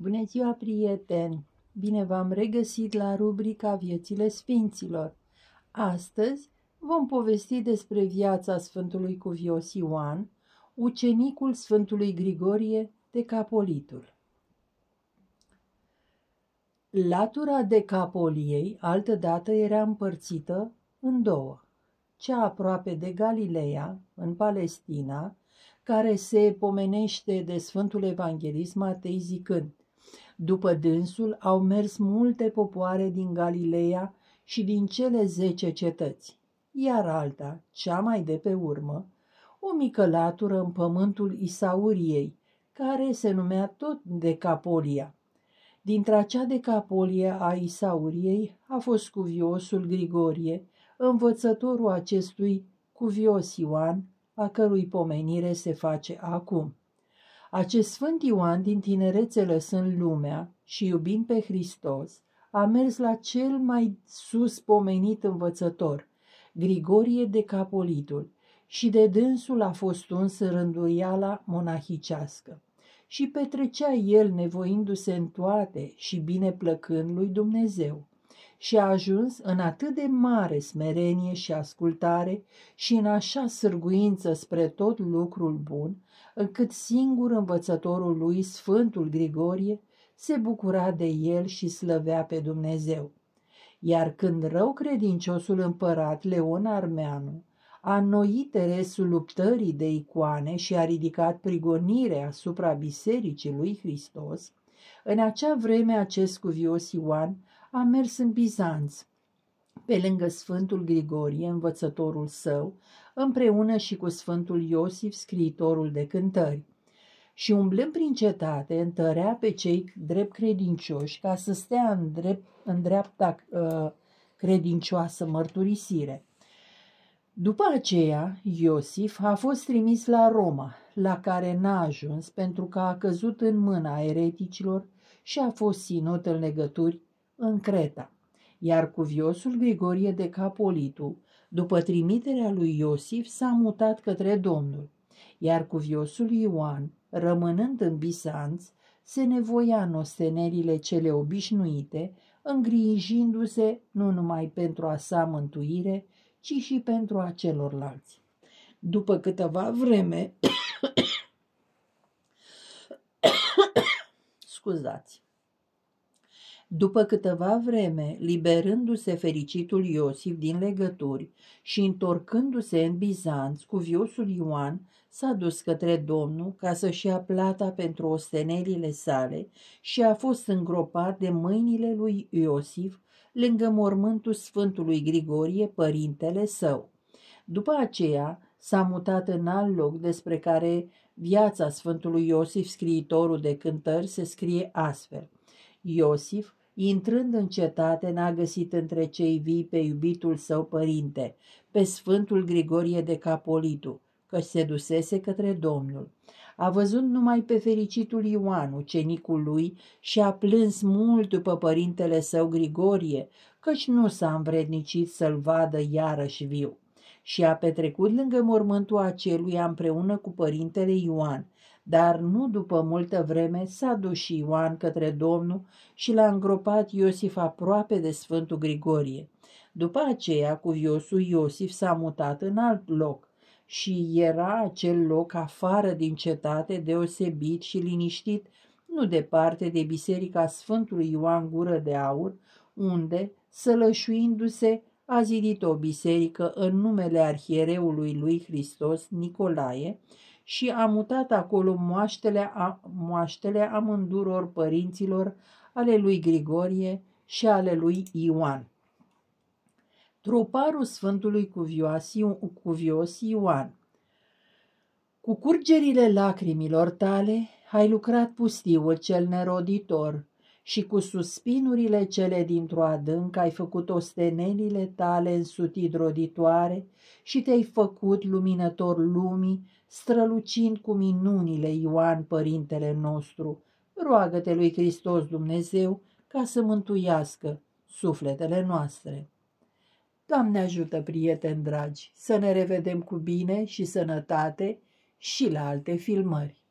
Bună ziua, prieteni! Bine v-am regăsit la rubrica Viețile Sfinților. Astăzi vom povesti despre viața Sfântului Cuvios Ioan, ucenicul Sfântului Grigorie de Capolitul. Latura de Capoliei altădată era împărțită în două. Cea aproape de Galileea, în Palestina, care se pomenește de Sfântul Evanghelist Matei zicând – după dânsul au mers multe popoare din Galileea și din cele zece cetăți, iar alta, cea mai de pe urmă, o mică latură în pământul Isauriei, care se numea tot Decapolia. Dintre acea Decapolie a Isauriei a fost cuviosul Grigorie, învățătorul acestui cuvios Ioan, a cărui pomenire se face acum. Acest Sfânt Ioan, din tinerețe lăsând lumea și iubind pe Hristos, a mers la cel mai sus pomenit învățător, Grigorie de Capolitul, și de dânsul a fost uns rânduiala monahicească. Și petrecea el nevoindu-se în toate și bine plăcând lui Dumnezeu. Și a ajuns în atât de mare smerenie și ascultare și în așa sârguință spre tot lucrul bun, încât singur învățătorul lui, Sfântul Grigorie, se bucura de el și slăvea pe Dumnezeu. Iar când rău credinciosul împărat Leon Armeanu a înnoit teresul luptării de icoane și a ridicat prigonire asupra Bisericii lui Hristos, în acea vreme acest cuvios Ioan a mers în Bizanț, pe lângă Sfântul Grigorie, învățătorul său, împreună și cu Sfântul Iosif, scriitorul de cântări. Și umblând prin cetate, întărea pe cei drept credincioși ca să stea în, drept, în dreapta uh, credincioasă mărturisire. După aceea, Iosif a fost trimis la Roma, la care n-a ajuns pentru că a căzut în mâna ereticilor și a fost ținut în legături în Creta iar cuviosul Grigorie de Capolitu, după trimiterea lui Iosif, s-a mutat către Domnul, iar cuviosul Ioan, rămânând în Bisanț, se nevoia în ostenerile cele obișnuite, îngrijindu-se nu numai pentru a sa mântuire, ci și pentru a celorlalți. După câteva vreme, scuzați, după câteva vreme, liberându-se fericitul Iosif din legături și întorcându-se în Bizanț cu viosul Ioan, s-a dus către Domnul ca să-și ia plata pentru ostenelile sale și a fost îngropat de mâinile lui Iosif lângă mormântul Sfântului Grigorie, părintele său. După aceea s-a mutat în alt loc despre care viața Sfântului Iosif, scriitorul de cântări, se scrie astfel. Iosif, intrând în cetate, n-a găsit între cei vii pe iubitul său părinte, pe Sfântul Grigorie de Capolitu, că se dusese către Domnul. A văzut numai pe fericitul Ioan, ucenicul lui, și a plâns mult după părintele său Grigorie, căci nu s-a învrednicit să-l vadă iarăși viu. Și a petrecut lângă mormântul aceluia împreună cu părintele Ioan, dar nu după multă vreme s-a dus și Ioan către Domnul și l-a îngropat Iosif aproape de Sfântul Grigorie. După aceea, cuviosul Iosif s-a mutat în alt loc și era acel loc afară din cetate, deosebit și liniștit, nu departe de biserica Sfântului Ioan Gură de Aur, unde, sălășuindu-se, a zidit o biserică în numele arhiereului lui Hristos, Nicolae, și a mutat acolo moaștele, a, moaștele amânduror părinților ale lui Grigorie și ale lui Ioan. Truparul Sfântului Cuvios Ioan Cu curgerile lacrimilor tale ai lucrat pustiul cel neroditor și cu suspinurile cele dintr-o adânc ai făcut ostenelile tale însutit roditoare și te-ai făcut luminător lumii strălucind cu minunile Ioan, Părintele nostru, roagă-te lui Hristos Dumnezeu ca să mântuiască sufletele noastre. Doamne ajută, prieteni dragi, să ne revedem cu bine și sănătate și la alte filmări.